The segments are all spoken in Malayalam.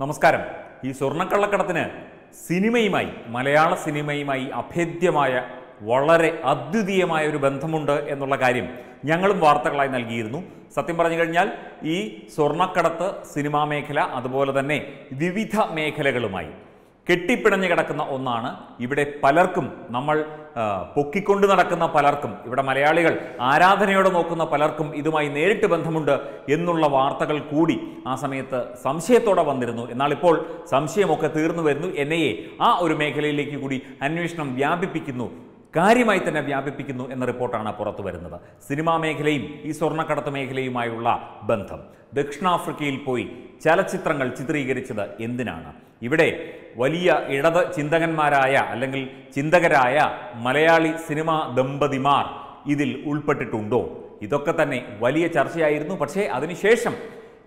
നമസ്കാരം. ഈ സ്വർണക്കള്ളക്കടത്തിന് സിനിമയുമായി മലയാള സിനിമയുമായി അഭേദ്യമായ വളരെ അദ്വിതീയമായ ഒരു ബന്ധമുണ്ട് എന്നുള്ള കാര്യം ഞങ്ങളും വാർത്തകളായി നൽകിയിരുന്നു. സത്യം പറഞ്ഞു കഴിഞ്ഞാൽ ഈ സ്വർണക്കടത്ത് സിനിമാ മേഖല അതുപോലെ തന്നെ വിവിധ മേഖലകളുമായി കെട്ടിപ്പിണഞ്ഞു കിടക്കുന്ന ഒന്നാണ്. ഇവിടെ പലർക്കും നമ്മൾ പൊക്കിക്കൊണ്ട് നടക്കുന്ന പലർക്കും ഇവിടെ മലയാളികൾ ആരാധനയോടെ നോക്കുന്ന പലർക്കും ഇതുമായി നേരിട്ട് ബന്ധമുണ്ട് എന്നുള്ള വാർത്തകൾ കൂടി ആ സമയത്ത് സംശയത്തോടെ വന്നിരുന്നു. എന്നാൽ ഇപ്പോൾ സംശയമൊക്കെ തീർന്നു വരുന്നു. എൻ ആ ഒരു മേഖലയിലേക്ക് കൂടി അന്വേഷണം വ്യാപിപ്പിക്കുന്നു. കാര്യമായി തന്നെ വ്യാപിപ്പിക്കുന്നു എന്ന റിപ്പോർട്ടാണ് പുറത്തു വരുന്നത്. സിനിമാ മേഖലയും ഈ സ്വർണക്കടത്ത് മേഖലയുമായുള്ള ബന്ധം. ദക്ഷിണാഫ്രിക്കയിൽ പോയി ചലച്ചിത്രങ്ങൾ ചിത്രീകരിച്ചത് എന്തിനാണ്? ഇവിടെ വലിയ ഇടത് ചിന്തകന്മാരായ അല്ലെങ്കിൽ ചിന്തകരായ മലയാളി സിനിമാ ദമ്പതിമാർ ഇതിൽ ഉൾപ്പെട്ടിട്ടുണ്ടോ? ഇതൊക്കെ തന്നെ വലിയ ചർച്ചയായിരുന്നു. പക്ഷേ അതിനുശേഷം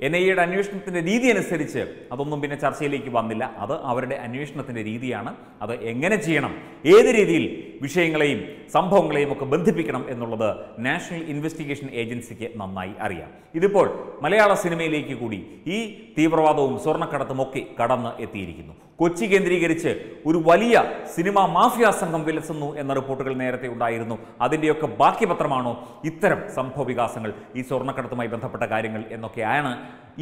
എൻ ഐ എയുടെ അന്വേഷണത്തിന്റെ രീതി അനുസരിച്ച് അതൊന്നും പിന്നെ ചർച്ചയിലേക്ക് വന്നില്ല. അത് അവരുടെ അന്വേഷണത്തിന്റെ രീതിയാണ്. അത് എങ്ങനെ ചെയ്യണം ഏത് രീതിയിൽ വിഷയങ്ങളെയും സംഭവങ്ങളെയും ഒക്കെ ബന്ധിപ്പിക്കണം എന്നുള്ളത് നാഷണൽ ഇൻവെസ്റ്റിഗേഷൻ ഏജൻസിക്ക് നന്നായി അറിയാം. ഇതിപ്പോൾ മലയാള സിനിമയിലേക്ക് കൂടി ഈ തീവ്രവാദവും സ്വർണക്കടത്തും ഒക്കെ കടന്ന് എത്തിയിരിക്കുന്നു. കൊച്ചി കേന്ദ്രീകരിച്ച് ഒരു വലിയ സിനിമാ മാഫിയ സംഘം വിലസുന്നു എന്ന റിപ്പോർട്ടുകൾ നേരത്തെ ഉണ്ടായിരുന്നു. അതിന്റെയൊക്കെ ബാക്കി പത്രമാണോ ഇത്തരം സംഭവ വികാസങ്ങൾ ഈ സ്വർണക്കടത്തുമായി ബന്ധപ്പെട്ട കാര്യങ്ങൾ എന്നൊക്കെയാണ്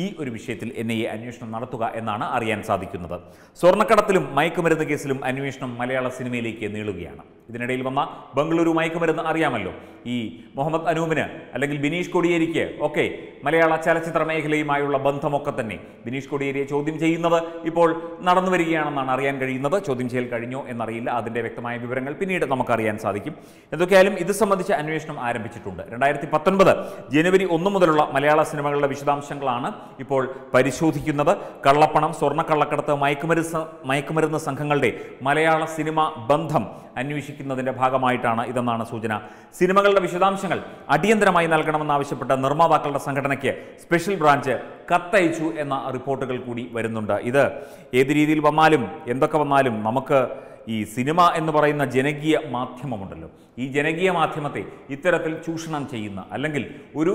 ഈ ഒരു വിഷയത്തിൽ എൻ ഐ എ അന്വേഷണം നടത്തുക എന്നാണ് അറിയാൻ സാധിക്കുന്നത്. സ്വർണക്കടത്തിലും മയക്കുമരുന്ന് കേസിലും അന്വേഷണം മലയാള സിനിമയിലേക്ക് നീളുകയാണ്. ഇതിനിടയിൽ വന്ന ബംഗളൂരു മയക്കുമരുന്ന് അറിയാമല്ലോ. ഈ മുഹമ്മദ് അനൂപിന് അല്ലെങ്കിൽ ബിനീഷ് കൊടിയേരിക്ക് ഒക്കെ മലയാള ചലച്ചിത്ര മേഖലയുമായുള്ള ബന്ധമൊക്കെ തന്നെ. ബിനീഷ് കൊടിയേരിയെ ചോദ്യം ചെയ്യുന്നത് ഇപ്പോൾ നടന്നു വരികയാണെന്നാണ് അറിയാൻ കഴിയുന്നത്. ചോദ്യം ചെയ്യൽ കഴിഞ്ഞോ എന്നറിയില്ല. അതിന്റെ വ്യക്തമായ വിവരങ്ങൾ പിന്നീട് നമുക്കറിയാൻ സാധിക്കും. എന്തൊക്കെയായാലും ഇത് സംബന്ധിച്ച അന്വേഷണം ആരംഭിച്ചിട്ടുണ്ട്. രണ്ടായിരത്തി പത്തൊൻപത് ജനുവരി ഒന്ന് മുതലുള്ള മലയാള സിനിമകളുടെ വിശദാംശങ്ങളാണ് ഇപ്പോൾ പരിശോധിക്കുന്നത് കള്ളപ്പണം സ്വർണക്കള്ളക്കടത്ത് മയക്കുമരുന്ന് മയക്കുമരുന്ന് സംഘങ്ങളുടെ മലയാള സിനിമ ബന്ധം അന്വേഷിക്കുന്നതിന്റെ ഭാഗമായിട്ടാണ് ഇതെന്നാണ് സൂചന. സിനിമകളുടെ വിശദാംശങ്ങൾ അടിയന്തരമായി നൽകണമെന്നാവശ്യപ്പെട്ട നിർമ്മാതാക്കളുടെ സംഘടനയ്ക്ക് സ്പെഷ്യൽ ബ്രാഞ്ച് കത്തയച്ചു എന്ന റിപ്പോർട്ടുകൾ കൂടി വരുന്നുണ്ട്. ഇത് ഏത് രീതിയിൽ വന്നാലും എന്തൊക്കെ വന്നാലും നമുക്ക് ഈ സിനിമ എന്ന് പറയുന്ന ജനകീയ മാധ്യമമുണ്ടല്ലോ. ഈ ജനകീയ മാധ്യമത്തെ ഇത്തരത്തിൽ ചൂഷണം ചെയ്യുന്ന അല്ലെങ്കിൽ ഒരു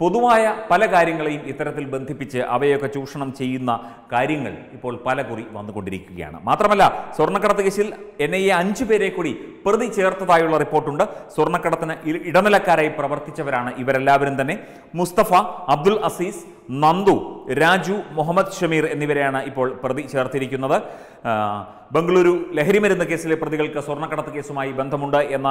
പൊതുവായ പല കാര്യങ്ങളെയും ഇത്തരത്തിൽ ബന്ധിപ്പിച്ച് അവയൊക്കെ ചൂഷണം ചെയ്യുന്ന കാര്യങ്ങൾ ഇപ്പോൾ പല കുറി വന്നുകൊണ്ടിരിക്കുകയാണ്. മാത്രമല്ല സ്വർണക്കടത്ത് കേസിൽ എൻ ഐ എ അഞ്ചു പേരെ കൂടി പ്രതി ചേർത്തതായുള്ള റിപ്പോർട്ടുണ്ട്. സ്വർണക്കടത്തിന് ഇടനിലക്കാരായി പ്രവർത്തിച്ചവരാണ് ഇവരെല്ലാവരും തന്നെ. മുസ്തഫ അബ്ദുൽ അസീസ് നന്ദു രാജു മുഹമ്മദ് ഷമീർ എന്നിവരെയാണ് ഇപ്പോൾ പ്രതി ചേർത്തിരിക്കുന്നത്. ബംഗളൂരു ലഹരിമരുന്ന് കേസിലെ പ്രതികൾക്ക് സ്വർണക്കടത്ത് കേസുമായി ബന്ധമുണ്ട് എന്ന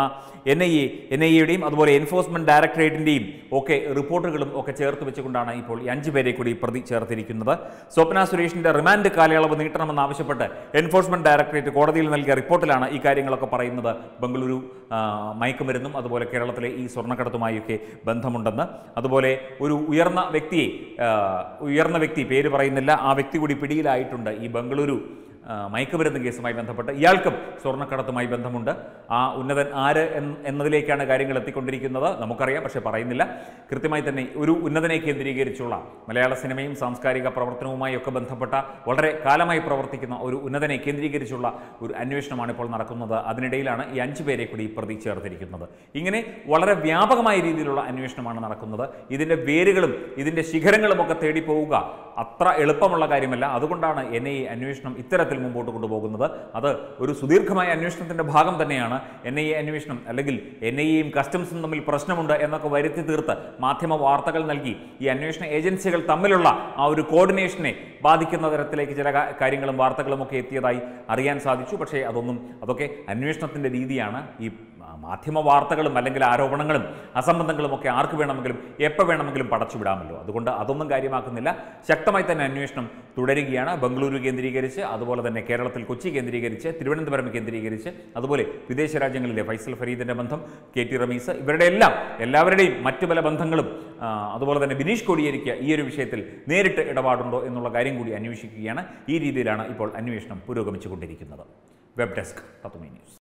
N I A N I എയുടെയും അതുപോലെ എൻഫോഴ്സ്മെന്റ് ഡയറക്ടറേറ്റിന്റെയും ഒക്കെ റിപ്പോർട്ടുകളും ഒക്കെ ചേർത്ത് വെച്ചുകൊണ്ടാണ് ഇപ്പോൾ ഈ അഞ്ചു പേരെ കൂടി പ്രതി ചേർത്തിരിക്കുന്നത്. സ്വപ്ന സുരേഷിന്റെ റിമാൻഡ് കാലയളവ് നീട്ടണമെന്നാവശ്യപ്പെട്ട് എൻഫോഴ്സ്മെന്റ് ഡയറക്ടറേറ്റ് കോടതിയിൽ നൽകിയ റിപ്പോർട്ടിലാണ് ഈ കാര്യങ്ങളൊക്കെ പറയുന്നത് ബംഗളൂരു മയക്കുമരുന്നും അതുപോലെ കേരളത്തിലെ ഈ സ്വർണക്കടത്തുമായൊക്കെ ബന്ധമുണ്ടെന്ന്. അതുപോലെ ഒരു ഉയർന്ന വ്യക്തിയെ ഉയർന്ന വ്യക്തി പേര് പറയുന്നില്ല ആ വ്യക്തി കൂടി പിടിയിലായിട്ടുണ്ട് ഈ ബംഗളൂരു മയക്കുമരുന്ന് കേസുമായി ബന്ധപ്പെട്ട് ഇയാൾക്കും സ്വർണക്കടത്തുമായി ബന്ധമുണ്ട്. ആ ഉന്നതൻ ആര് എന്നതിലേക്കാണ് കാര്യങ്ങൾ എത്തിക്കൊണ്ടിരിക്കുന്നത്? നമുക്കറിയാം പക്ഷേ പറയുന്നില്ല. കൃത്യമായി തന്നെ ഒരു ഉന്നതനെ കേന്ദ്രീകരിച്ചുള്ള മലയാള സിനിമയും സാംസ്കാരിക പ്രവർത്തനവുമായി ഒക്കെ ബന്ധപ്പെട്ട വളരെ കാലമായി പ്രവർത്തിക്കുന്ന ഒരു ഉന്നതനെ കേന്ദ്രീകരിച്ചുള്ള ഒരു അന്വേഷണമാണ് ഇപ്പോൾ നടക്കുന്നത്. അതിനിടയിലാണ് ഈ അഞ്ച് പേരെ കൂടി പ്രതി ചേർത്തിരിക്കുന്നത്. ഇങ്ങനെ വളരെ വ്യാപകമായ രീതിയിലുള്ള അന്വേഷണമാണ് നടക്കുന്നത്. ഇതിന്റെ വേരുകളും ഇതിന്റെ ശിഖരങ്ങളും ഒക്കെ തേടി പോവുക അത്ര എളുപ്പമുള്ള കാര്യമല്ല. അതുകൊണ്ടാണ് എൻ ഐ അന്വേഷണം ഇത്തരത്തിൽ മുമ്പോട്ട് കൊണ്ടുപോകുന്നത്. അത് ഒരു സുദീർഘമായ അന്വേഷണത്തിന്റെ ഭാഗം തന്നെയാണ്. എൻ ഐ അന്വേഷണം അല്ലെങ്കിൽ എൻ ഐ എയും കസ്റ്റംസും തമ്മിൽ പ്രശ്നമുണ്ട് എന്നൊക്കെ വരുത്തി തീർത്ത് മാധ്യമ വാർത്തകൾ നൽകി ഈ അന്വേഷണ ഏജൻസികൾ തമ്മിലുള്ള ആ ഒരു കോർഡിനേഷനെ ബാധിക്കുന്ന തരത്തിലേക്ക് ചില കാര്യങ്ങളും വാർത്തകളും ഒക്കെ എത്തിയതായി അറിയാൻ സാധിച്ചു. പക്ഷേ അതൊന്നും അതൊക്കെ അന്വേഷണത്തിന്റെ രീതിയാണ് ഈ മാധ്യമ വാർത്തകളും അല്ലെങ്കിൽ ആരോപണങ്ങളും അസംബന്ധങ്ങളും ഒക്കെ ആർക്ക് വേണമെങ്കിലും എപ്പോൾ വേണമെങ്കിലും പടച്ചുവിടാമല്ലോ. അതുകൊണ്ട് അതൊന്നും കാര്യമാക്കുന്നില്ല. ശക്തമായി തന്നെ അന്വേഷണം തുടരുകയാണ്. ബംഗളൂരു കേന്ദ്രീകരിച്ച് അതുപോലെ തന്നെ കേരളത്തിൽ കൊച്ചി കേന്ദ്രീകരിച്ച് തിരുവനന്തപുരം കേന്ദ്രീകരിച്ച് അതുപോലെ വിദേശ രാജ്യങ്ങളിലെ ഫൈസൽ ഫരീദിന്റെ ബന്ധം കെ ടി റമീസ് ഇവരുടെ എല്ലാം എല്ലാവരുടെയും മറ്റു പല ബന്ധങ്ങളും അതുപോലെ തന്നെ ബിനീഷ് കോടിയേരിക്ക് ഈ ഒരു വിഷയത്തിൽ നേരിട്ട് ഇടപാടുണ്ടോ എന്നുള്ള കാര്യം കൂടി അന്വേഷിക്കുകയാണ്. ഈ രീതിയിലാണ് ഇപ്പോൾ അന്വേഷണം പുരോഗമിച്ചുകൊണ്ടിരിക്കുന്നത്. Web desk Tatwamayi news.